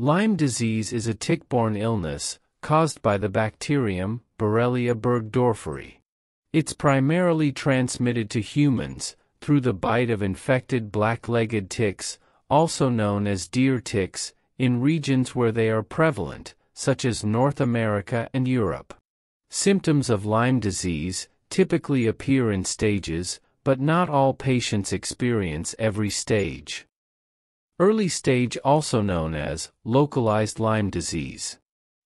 Lyme disease is a tick-borne illness, caused by the bacterium, Borrelia burgdorferi. It's primarily transmitted to humans, through the bite of infected black-legged ticks, also known as deer ticks, in regions where they are prevalent, such as North America and Europe. Symptoms of Lyme disease typically appear in stages, but not all patients experience every stage. Early stage also known as localized Lyme disease.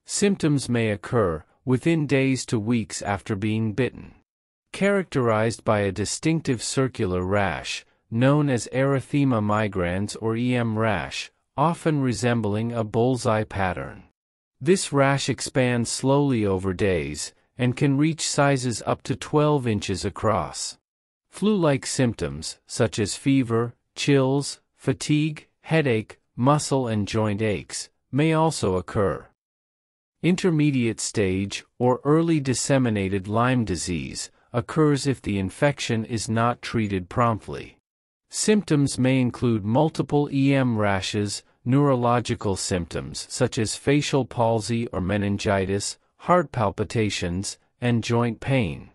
Symptoms may occur within days to weeks after being bitten. Characterized by a distinctive circular rash, known as erythema migrans or EM rash, often resembling a bullseye pattern. This rash expands slowly over days and can reach sizes up to 12 inches across. Flu-like symptoms, such as fever, chills, fatigue, headache, muscle and joint aches, may also occur. Intermediate stage or early disseminated Lyme disease occurs if the infection is not treated promptly. Symptoms may include multiple EM rashes, neurological symptoms such as facial palsy or meningitis, heart palpitations, and joint pain.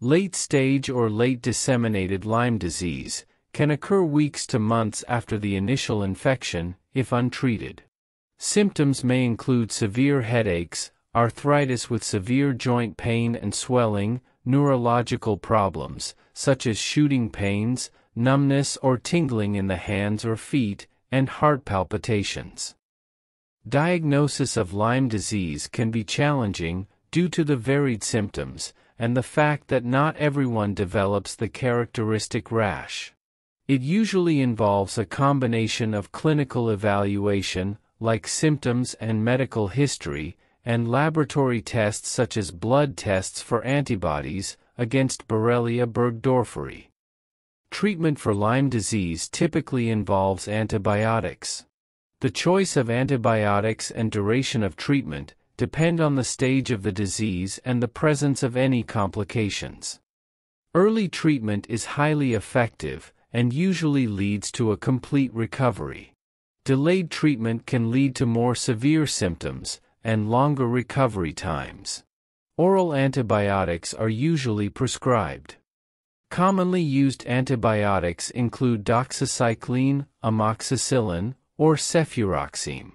Late stage or late disseminated Lyme disease can occur weeks to months after the initial infection, if untreated. Symptoms may include severe headaches, arthritis with severe joint pain and swelling, neurological problems, such as shooting pains, numbness or tingling in the hands or feet, and heart palpitations. Diagnosis of Lyme disease can be challenging due to the varied symptoms and the fact that not everyone develops the characteristic rash. It usually involves a combination of clinical evaluation, like symptoms and medical history, and laboratory tests such as blood tests for antibodies against Borrelia burgdorferi. Treatment for Lyme disease typically involves antibiotics. The choice of antibiotics and duration of treatment depend on the stage of the disease and the presence of any complications. Early treatment is highly effective, and usually leads to a complete recovery. Delayed treatment can lead to more severe symptoms and longer recovery times. Oral antibiotics are usually prescribed. Commonly used antibiotics include doxycycline, amoxicillin, or cefuroxime.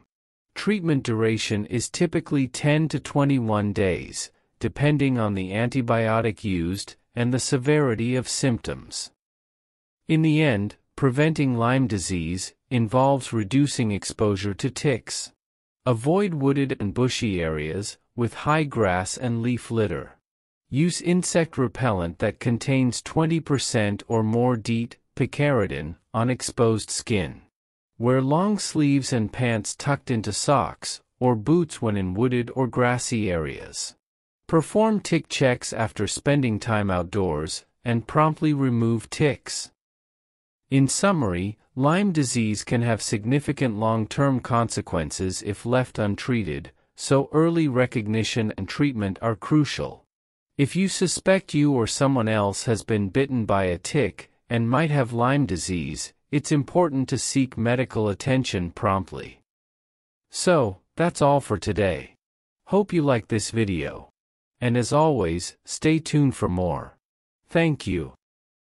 Treatment duration is typically 10 to 21 days, depending on the antibiotic used and the severity of symptoms. In the end, preventing Lyme disease involves reducing exposure to ticks. Avoid wooded and bushy areas with high grass and leaf litter. Use insect repellent that contains 20% or more DEET, picaridin, on exposed skin. Wear long sleeves and pants tucked into socks or boots when in wooded or grassy areas. Perform tick checks after spending time outdoors and promptly remove ticks. In summary, Lyme disease can have significant long-term consequences if left untreated, so early recognition and treatment are crucial. If you suspect you or someone else has been bitten by a tick and might have Lyme disease, it's important to seek medical attention promptly. So, that's all for today. Hope you like this video. And as always, stay tuned for more. Thank you.